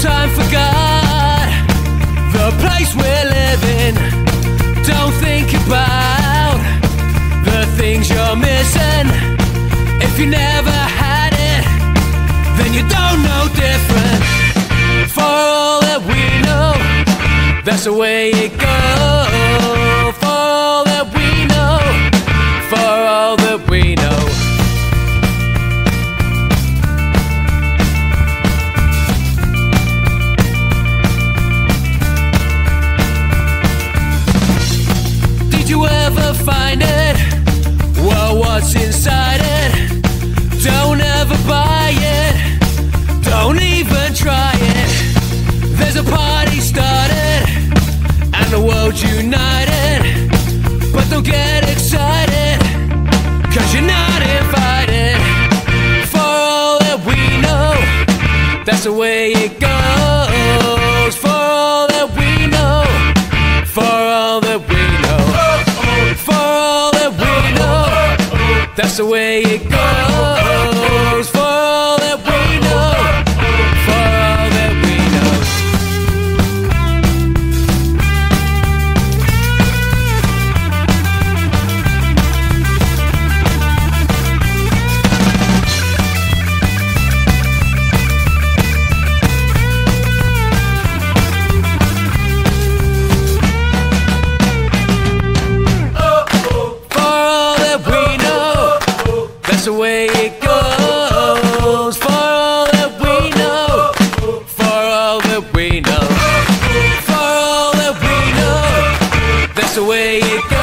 time forgot the place we're living. Don't think about the things you're missing. If you never had it, then you don't know different. For all that we know, that's the way it goes. Find it? Well, what's inside it? Don't ever buy it. Don't even try it. There's a party started and the world's united. But don't get excited, cause you're not invited. For all that we know, that's the way it goes. The way it goes. way it goes.